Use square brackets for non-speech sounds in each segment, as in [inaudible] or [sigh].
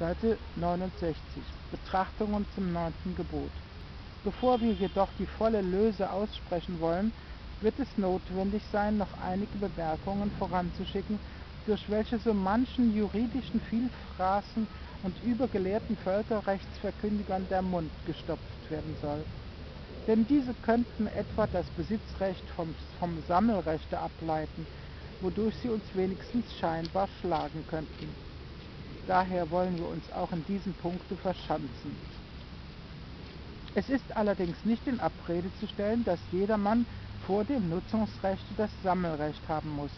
Seite 69 Betrachtungen zum neunten Gebot. Bevor wir jedoch die volle Löse aussprechen wollen, wird es notwendig sein, noch einige Bemerkungen voranzuschicken, durch welche so manchen juridischen Vielfraßen und übergelehrten Völkerrechtsverkündigern der Mund gestopft werden soll. Denn diese könnten etwa das Besitzrecht vom, vom Sammelrechte ableiten, wodurch sie uns wenigstens scheinbar schlagen könnten. Daher wollen wir uns auch in diesem Punkte verschanzen. Es ist allerdings nicht in Abrede zu stellen, dass jedermann vor dem Nutzungsrecht das Sammelrecht haben muss.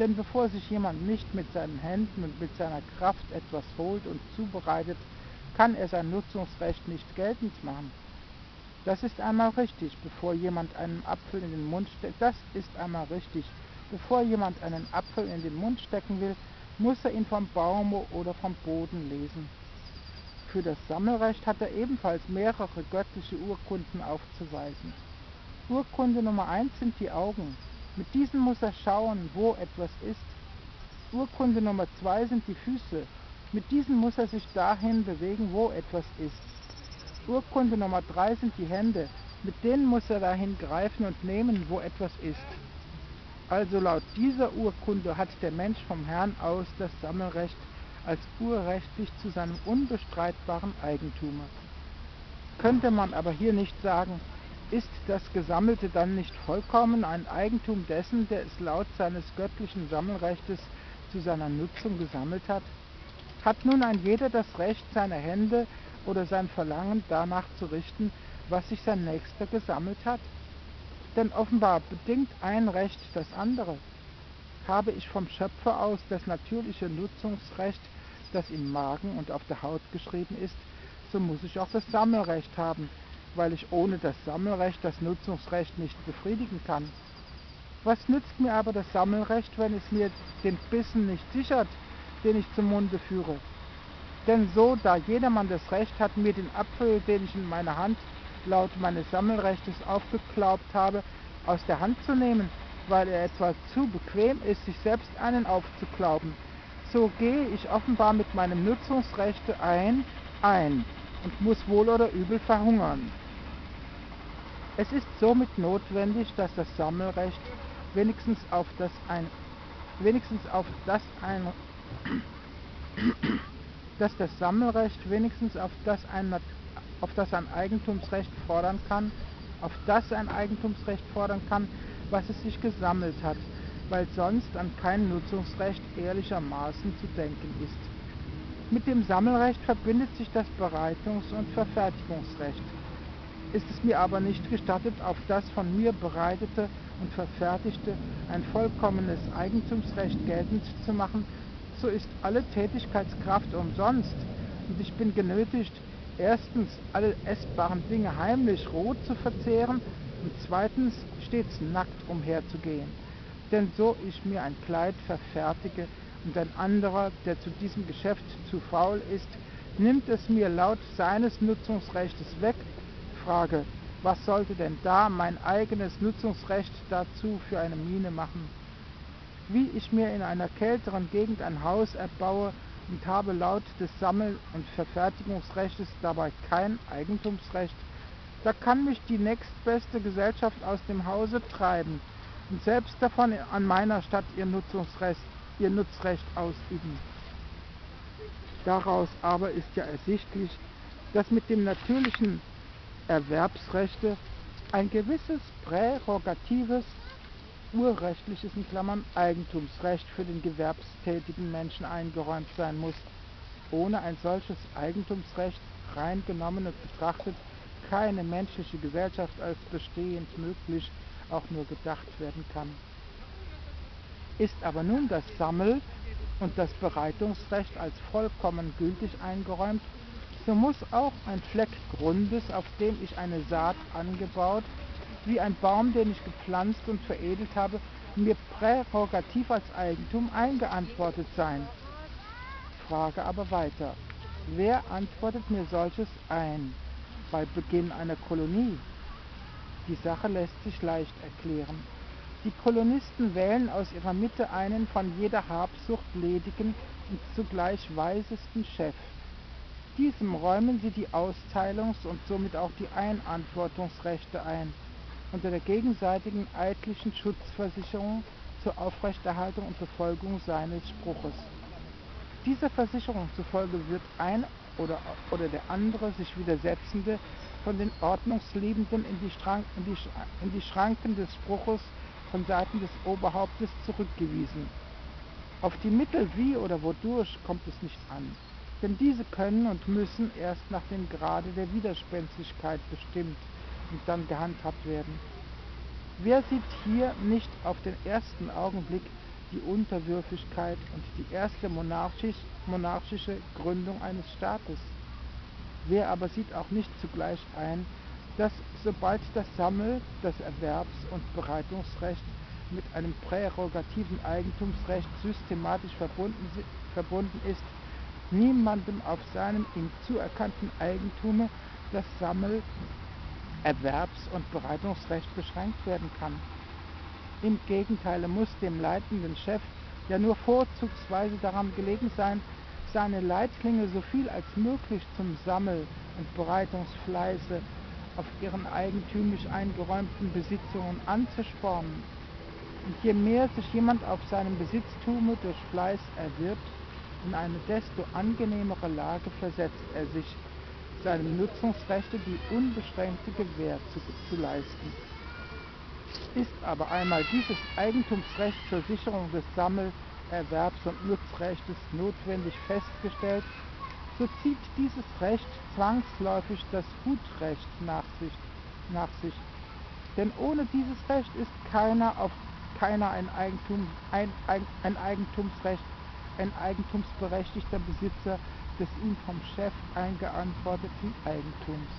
Denn bevor sich jemand nicht mit seinen Händen und mit seiner Kraft etwas holt und zubereitet, kann er sein Nutzungsrecht nicht geltend machen. Das ist einmal richtig, bevor jemand einen Apfel in den Mund steckt. Das ist einmal richtig. Bevor jemand einen Apfel in den Mund stecken will, muss er ihn vom Baume oder vom Boden lesen. Für das Sammelrecht hat er ebenfalls mehrere göttliche Urkunden aufzuweisen. Urkunde Nummer 1 sind die Augen. Mit diesen muss er schauen, wo etwas ist. Urkunde Nummer 2 sind die Füße. Mit diesen muss er sich dahin bewegen, wo etwas ist. Urkunde Nummer 3 sind die Hände. Mit denen muss er dahin greifen und nehmen, wo etwas ist. Also laut dieser Urkunde hat der Mensch vom Herrn aus das Sammelrecht als urrechtlich zu seinem unbestreitbaren Eigentum. Könnte man aber hier nicht sagen, ist das Gesammelte dann nicht vollkommen ein Eigentum dessen, der es laut seines göttlichen Sammelrechtes zu seiner Nutzung gesammelt hat? Hat nun ein jeder das Recht, seine Hände oder sein Verlangen danach zu richten, was sich sein Nächster gesammelt hat? Denn offenbar bedingt ein Recht das andere. Habe ich vom Schöpfer aus das natürliche Nutzungsrecht, das im Magen und auf der Haut geschrieben ist, so muss ich auch das Sammelrecht haben, weil ich ohne das Sammelrecht das Nutzungsrecht nicht befriedigen kann. Was nützt mir aber das Sammelrecht, wenn es mir den Bissen nicht sichert, den ich zum Munde führe? Denn so, da jedermann das Recht hat, mir den Apfel, den ich in meiner Hand laut meines Sammelrechtes aufgeklaubt habe, aus der Hand zu nehmen, weil er etwa zu bequem ist, sich selbst einen aufzuklauben, so gehe ich offenbar mit meinem Nutzungsrechte ein, ein und muss wohl oder übel verhungern. Es ist somit notwendig, dass das Sammelrecht wenigstens auf das ein wenigstens auf das ein [clears throat] dass das Sammelrecht wenigstens auf das ein auf das ein Eigentumsrecht fordern kann, auf das ein Eigentumsrecht fordern kann, was es sich gesammelt hat, weil sonst an kein Nutzungsrecht ehrlichermaßen zu denken ist. Mit dem Sammelrecht verbindet sich das Bereitungs- und Verfertigungsrecht ist es mir aber nicht gestattet, auf das von mir bereitete und verfertigte ein vollkommenes Eigentumsrecht geltend zu machen, so ist alle Tätigkeitskraft umsonst und ich bin genötigt, erstens alle essbaren Dinge heimlich roh zu verzehren und zweitens stets nackt umherzugehen. Denn so ich mir ein Kleid verfertige und ein anderer, der zu diesem Geschäft zu faul ist, nimmt es mir laut seines Nutzungsrechtes weg Frage, was sollte denn da mein eigenes Nutzungsrecht dazu für eine Miene machen? Wie ich mir in einer kälteren Gegend ein Haus erbaue und habe laut des Sammel- und Verfertigungsrechtes dabei kein Eigentumsrecht, da kann mich die nächstbeste Gesellschaft aus dem Hause treiben und selbst davon an meiner Stadt ihr Nutzungsrecht, ihr Nutzrecht ausüben. Daraus aber ist ja ersichtlich, dass mit dem natürlichen Erwerbsrechte ein gewisses prärogatives urrechtliches Eigentumsrecht für den gewerbstätigen Menschen eingeräumt sein muss. Ohne ein solches Eigentumsrecht rein genommen und betrachtet keine menschliche Gesellschaft als bestehend möglich auch nur gedacht werden kann. Ist aber nun das Sammel- und das Bereitungsrecht als vollkommen gültig eingeräumt, so muss auch ein Fleck Grundes, auf dem ich eine Saat angebaut, wie ein Baum, den ich gepflanzt und veredelt habe, mir prärogativ als Eigentum eingeantwortet sein. Frage aber weiter. Wer antwortet mir solches ein? Bei Beginn einer Kolonie? Die Sache lässt sich leicht erklären. Die Kolonisten wählen aus ihrer Mitte einen von jeder Habsucht ledigen und zugleich weisesten Chef, Diesem räumen sie die Austeilungs- und somit auch die Einantwortungsrechte ein, unter der gegenseitigen eidlichen Schutzversicherung zur Aufrechterhaltung und Befolgung seines Spruches. Dieser Versicherung zufolge wird ein oder, oder der andere sich widersetzende von den Ordnungsliebenden in die, Schrank, in, die, in die Schranken des Spruches von Seiten des Oberhauptes zurückgewiesen. Auf die Mittel wie oder wodurch kommt es nicht an, denn diese können und müssen erst nach dem Grade der Widerspenstigkeit bestimmt und dann gehandhabt werden. Wer sieht hier nicht auf den ersten Augenblick die Unterwürfigkeit und die erste monarchisch, monarchische Gründung eines Staates? Wer aber sieht auch nicht zugleich ein, dass sobald das Sammel-, das Erwerbs- und Bereitungsrecht mit einem prärogativen Eigentumsrecht systematisch verbunden, verbunden ist, niemandem auf seinem ihm zuerkannten Eigentume das Sammel-, Erwerbs- und Bereitungsrecht beschränkt werden kann. Im Gegenteil muss dem leitenden Chef ja nur vorzugsweise daran gelegen sein, seine Leitlinge so viel als möglich zum Sammel- und Bereitungsfleiße auf ihren eigentümlich eingeräumten Besitzungen anzuspornen. Und je mehr sich jemand auf seinem Besitztume durch Fleiß erwirbt, in eine desto angenehmere Lage versetzt er sich, seinem Nutzungsrechte die unbeschränkte Gewähr zu, zu leisten. Ist aber einmal dieses Eigentumsrecht zur Sicherung des Sammel-, Erwerbs- und Nutzrechtes notwendig festgestellt, so zieht dieses Recht zwangsläufig das Hutrecht nach sich, nach sich. Denn ohne dieses Recht ist keiner, auf, keiner ein, Eigentum, ein, ein Eigentumsrecht, ein eigentumsberechtigter Besitzer des ihm vom Chef eingeantworteten Eigentums.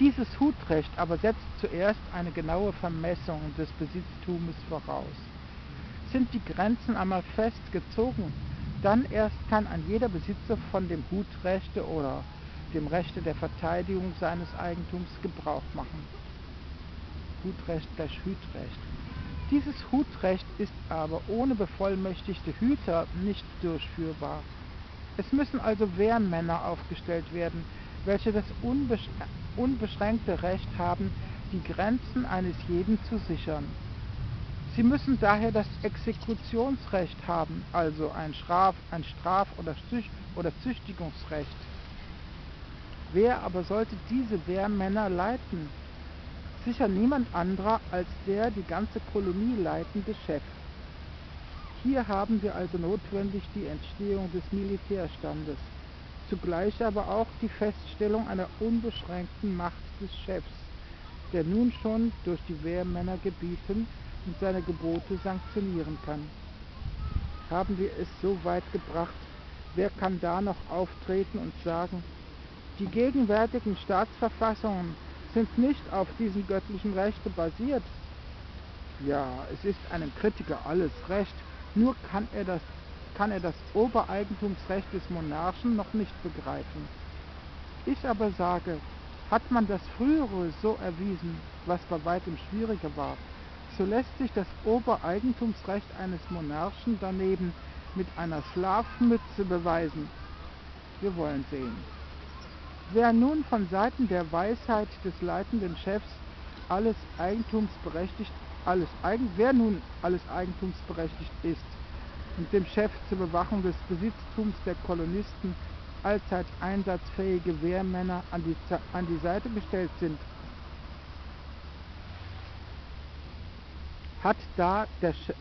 Dieses Hutrecht aber setzt zuerst eine genaue Vermessung des Besitztumes voraus. Sind die Grenzen einmal festgezogen, dann erst kann ein jeder Besitzer von dem Hutrechte oder dem Rechte der Verteidigung seines Eigentums Gebrauch machen. Hutrecht gleich Hütrecht. Dieses Hutrecht ist aber ohne bevollmächtigte Hüter nicht durchführbar. Es müssen also Wehrmänner aufgestellt werden, welche das unbeschränkte Recht haben, die Grenzen eines jeden zu sichern. Sie müssen daher das Exekutionsrecht haben, also ein, Straf-, ein Straf- oder, Zücht oder Züchtigungsrecht. Wer aber sollte diese Wehrmänner leiten? Sicher niemand anderer als der die ganze Kolonie leitende Chef. Hier haben wir also notwendig die Entstehung des Militärstandes zugleich aber auch die Feststellung einer unbeschränkten Macht des Chefs, der nun schon durch die Wehrmänner gebieten und seine Gebote sanktionieren kann. Haben wir es so weit gebracht, wer kann da noch auftreten und sagen, die gegenwärtigen Staatsverfassungen sind nicht auf diesen göttlichen Rechte basiert. Ja, es ist einem Kritiker alles recht, nur kann er das kann er das Obereigentumsrecht des Monarchen noch nicht begreifen. Ich aber sage, hat man das Frühere so erwiesen, was bei weitem schwieriger war, so lässt sich das Obereigentumsrecht eines Monarchen daneben mit einer Schlafmütze beweisen. Wir wollen sehen. Wer nun von Seiten der Weisheit des leitenden Chefs alles eigentumsberechtigt, alles Eigen, wer nun alles eigentumsberechtigt ist, und dem Chef zur Bewachung des Besitztums der Kolonisten allzeit einsatzfähige Wehrmänner an die, an die Seite gestellt sind. Hat da der Chef,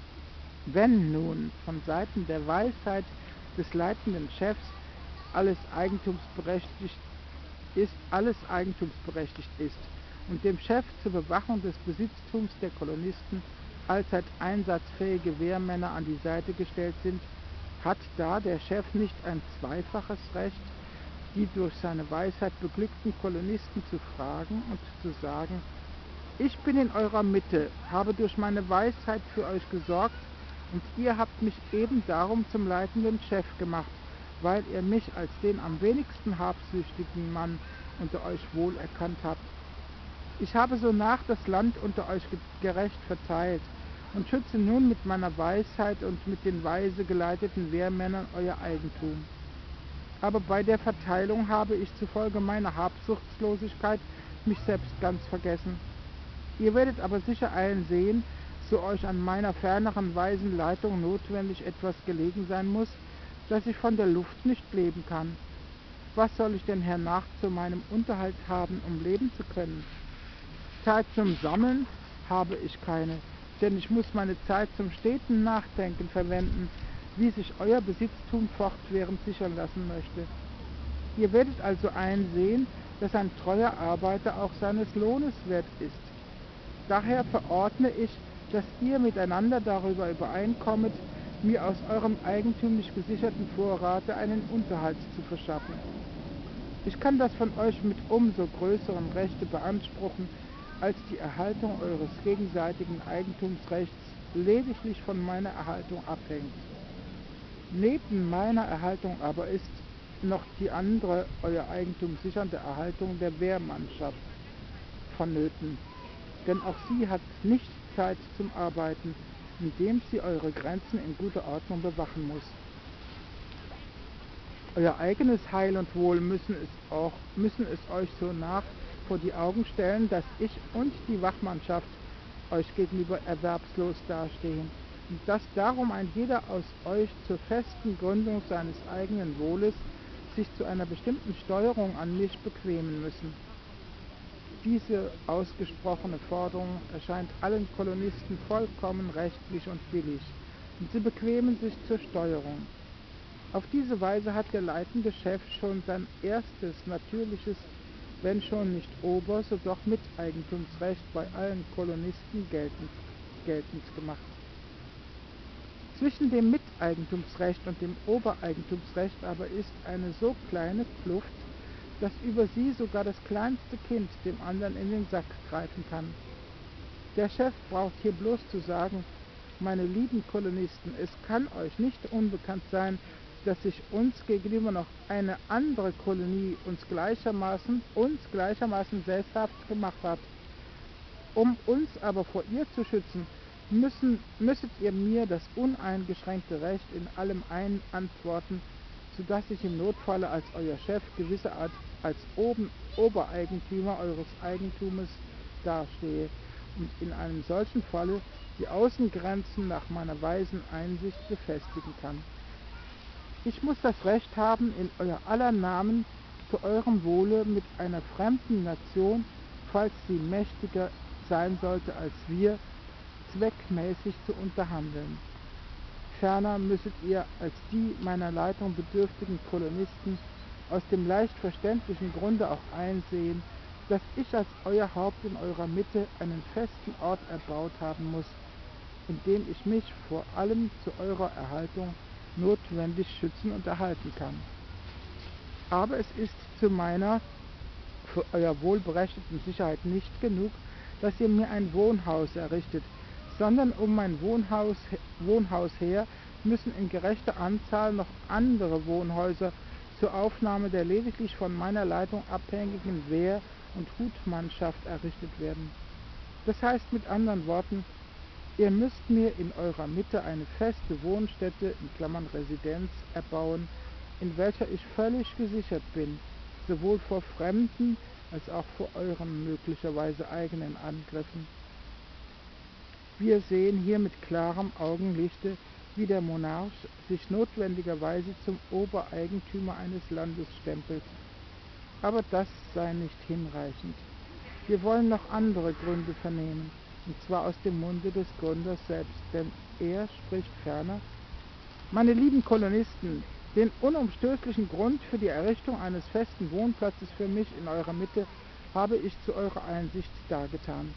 wenn nun von Seiten der Weisheit des leitenden Chefs alles eigentumsberechtigt ist, alles eigentumsberechtigt ist und dem Chef zur Bewachung des Besitztums der Kolonisten allzeit einsatzfähige Wehrmänner an die Seite gestellt sind, hat da der Chef nicht ein zweifaches Recht, die durch seine Weisheit beglückten Kolonisten zu fragen und zu sagen, ich bin in eurer Mitte, habe durch meine Weisheit für euch gesorgt und ihr habt mich eben darum zum leitenden Chef gemacht, weil ihr mich als den am wenigsten habsüchtigen Mann unter euch wohl erkannt habt. Ich habe sonach das Land unter euch gerecht verteilt und schütze nun mit meiner Weisheit und mit den weise geleiteten Wehrmännern euer Eigentum. aber bei der Verteilung habe ich zufolge meiner Habsuchtslosigkeit mich selbst ganz vergessen. Ihr werdet aber sicher einsehen, so euch an meiner ferneren weisen Leitung notwendig etwas gelegen sein muss, dass ich von der Luft nicht leben kann. Was soll ich denn hernach zu meinem Unterhalt haben, um leben zu können? Zeit zum Sammeln habe ich keine, denn ich muss meine Zeit zum steten Nachdenken verwenden, wie sich euer Besitztum fortwährend sichern lassen möchte. Ihr werdet also einsehen, dass ein treuer Arbeiter auch seines Lohnes wert ist. Daher verordne ich, dass ihr miteinander darüber übereinkommet, mir aus eurem eigentümlich gesicherten Vorrate einen Unterhalt zu verschaffen. Ich kann das von euch mit umso größeren Rechte beanspruchen, als die Erhaltung eures gegenseitigen Eigentumsrechts lediglich von meiner Erhaltung abhängt. Neben meiner Erhaltung aber ist noch die andere euer Eigentum sichernde Erhaltung der Wehrmannschaft vonnöten, denn auch sie hat nicht Zeit zum Arbeiten, indem sie eure Grenzen in guter Ordnung bewachen muss. Euer eigenes Heil und Wohl müssen es, auch, müssen es euch so nach vor die Augen stellen, dass ich und die Wachmannschaft euch gegenüber erwerbslos dastehen und dass darum ein jeder aus euch zur festen Gründung seines eigenen Wohles sich zu einer bestimmten Steuerung an mich bequemen müssen. Diese ausgesprochene Forderung erscheint allen Kolonisten vollkommen rechtlich und billig, und sie bequemen sich zur Steuerung. Auf diese Weise hat der leitende Chef schon sein erstes natürliches, wenn schon nicht Ober, so doch Miteigentumsrecht bei allen Kolonisten geltend, geltend gemacht. Zwischen dem Miteigentumsrecht und dem Obereigentumsrecht aber ist eine so kleine Kluft, dass über sie sogar das kleinste Kind dem anderen in den Sack greifen kann. Der Chef braucht hier bloß zu sagen, meine lieben Kolonisten, es kann euch nicht unbekannt sein, dass sich uns gegenüber noch eine andere Kolonie uns gleichermaßen, uns gleichermaßen sesshaft gemacht hat. Um uns aber vor ihr zu schützen, müssen, müsstet ihr mir das uneingeschränkte Recht in allem einen antworten, so dass ich im Notfalle als euer Chef gewisse Art als oben Obereigentümer eures Eigentumes dastehe und in einem solchen Falle die Außengrenzen nach meiner weisen Einsicht befestigen kann. Ich muss das Recht haben, in euer aller Namen zu eurem Wohle mit einer fremden Nation, falls sie mächtiger sein sollte als wir, zweckmäßig zu unterhandeln. Ferner müsstet ihr als die meiner Leitung bedürftigen Kolonisten aus dem leicht verständlichen Grunde auch einsehen, dass ich als euer Haupt in eurer Mitte einen festen Ort erbaut haben muss, in dem ich mich vor allem zu eurer Erhaltung notwendig schützen und erhalten kann. Aber es ist zu meiner für euer wohlberechneten Sicherheit nicht genug, dass ihr mir ein Wohnhaus errichtet, sondern um mein Wohnhaus, Wohnhaus her müssen in gerechter Anzahl noch andere Wohnhäuser zur Aufnahme der lediglich von meiner Leitung abhängigen Wehr- und Hutmannschaft errichtet werden. Das heißt mit anderen Worten, Ihr müsst mir in eurer Mitte eine feste Wohnstätte in Klammern (Residenz) erbauen, in welcher ich völlig gesichert bin, sowohl vor fremden als auch vor euren möglicherweise eigenen Angriffen. Wir sehen hier mit klarem Augenlichte, wie der Monarch sich notwendigerweise zum Obereigentümer eines Landes stempelt. Aber das sei nicht hinreichend. Wir wollen noch andere Gründe vernehmen und zwar aus dem Munde des Gründers selbst, denn er spricht ferner, meine lieben Kolonisten, den unumstößlichen Grund für die Errichtung eines festen Wohnplatzes für mich in eurer Mitte habe ich zu eurer Einsicht dargetan.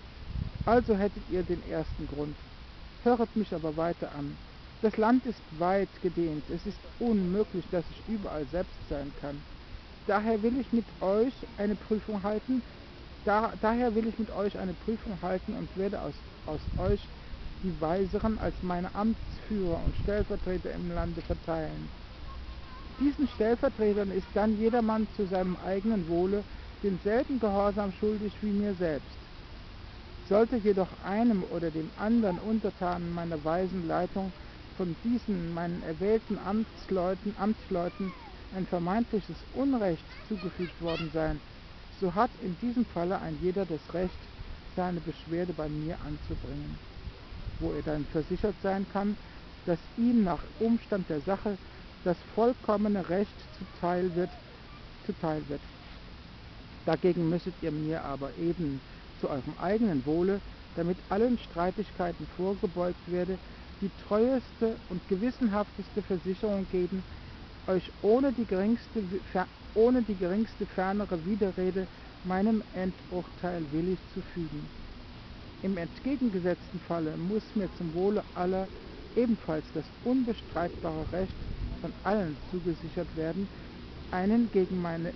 Also hättet ihr den ersten Grund. Höret mich aber weiter an. Das Land ist weit gedehnt, es ist unmöglich, dass ich überall selbst sein kann. Daher will ich mit euch eine Prüfung halten, da, daher will ich mit euch eine Prüfung halten und werde aus, aus euch die Weiseren als meine Amtsführer und Stellvertreter im Lande verteilen. Diesen Stellvertretern ist dann jedermann zu seinem eigenen Wohle denselben Gehorsam schuldig wie mir selbst. Sollte jedoch einem oder dem anderen Untertanen meiner weisen Leitung von diesen meinen erwählten Amtsleuten, Amtsleuten ein vermeintliches Unrecht zugefügt worden sein, so hat in diesem Falle ein jeder das Recht, seine Beschwerde bei mir anzubringen, wo er dann versichert sein kann, dass ihm nach Umstand der Sache das vollkommene Recht zuteil wird, zuteil wird. Dagegen müsstet ihr mir aber eben zu eurem eigenen Wohle, damit allen Streitigkeiten vorgebeugt werde, die treueste und gewissenhafteste Versicherung geben, euch ohne die geringste, ohne die geringste fernere Widerrede meinem Endurteil willig zu fügen. Im entgegengesetzten Falle muss mir zum Wohle aller ebenfalls das unbestreitbare Recht von allen zugesichert werden, einen gegen, meine,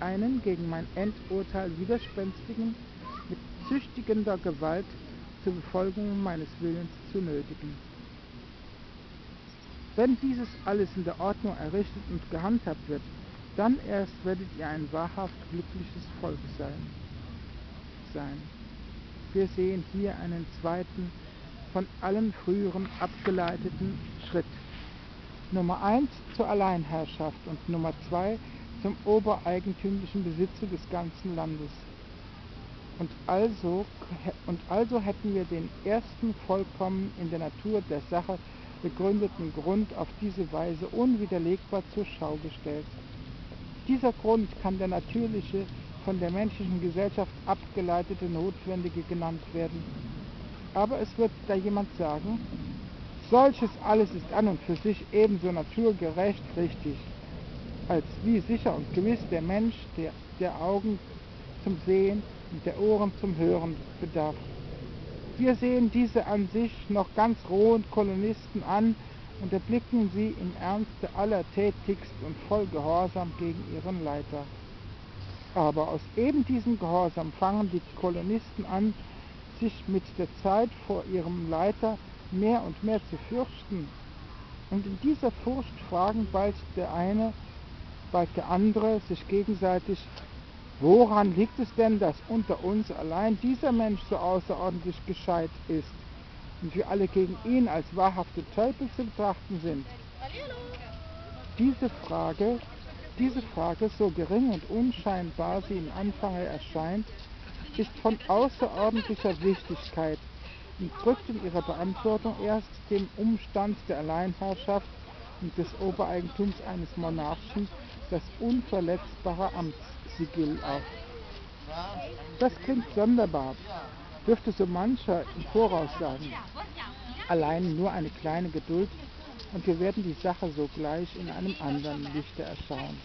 einen gegen mein Endurteil widerspenstigen, mit züchtigender Gewalt zur Befolgung meines Willens zu nötigen. Wenn dieses alles in der Ordnung errichtet und gehandhabt wird, dann erst werdet ihr ein wahrhaft glückliches Volk sein. sein. Wir sehen hier einen zweiten, von allen früheren abgeleiteten Schritt. Nummer 1 zur Alleinherrschaft und Nummer 2 zum obereigentümlichen Besitze des ganzen Landes. Und also, und also hätten wir den ersten vollkommen in der Natur der Sache begründeten Grund auf diese Weise unwiderlegbar zur Schau gestellt. Dieser Grund kann der natürliche, von der menschlichen Gesellschaft abgeleitete Notwendige genannt werden. Aber es wird da jemand sagen, solches alles ist an und für sich ebenso naturgerecht richtig, als wie sicher und gewiss der Mensch, der, der Augen zum Sehen der Ohren zum Hören bedarf. Wir sehen diese an sich noch ganz rohen Kolonisten an und erblicken sie im Ernste aller tätigst und voll Gehorsam gegen ihren Leiter. Aber aus eben diesem Gehorsam fangen die Kolonisten an, sich mit der Zeit vor ihrem Leiter mehr und mehr zu fürchten. Und in dieser Furcht fragen bald der eine, bald der andere sich gegenseitig, woran liegt es denn, dass unter uns allein dieser Mensch so außerordentlich gescheit ist und wir alle gegen ihn als wahrhafte Teufel zu betrachten sind? Diese Frage, diese Frage, so gering und unscheinbar sie im Anfang erscheint, ist von außerordentlicher Wichtigkeit und drückt in ihrer Beantwortung erst dem Umstand der Alleinherrschaft und des Obereigentums eines Monarchen das unverletzbare Amtssigill auf. Das klingt sonderbar, dürfte so mancher im Voraus sagen. Allein nur eine kleine Geduld und wir werden die Sache sogleich in einem anderen Lichte erschauen.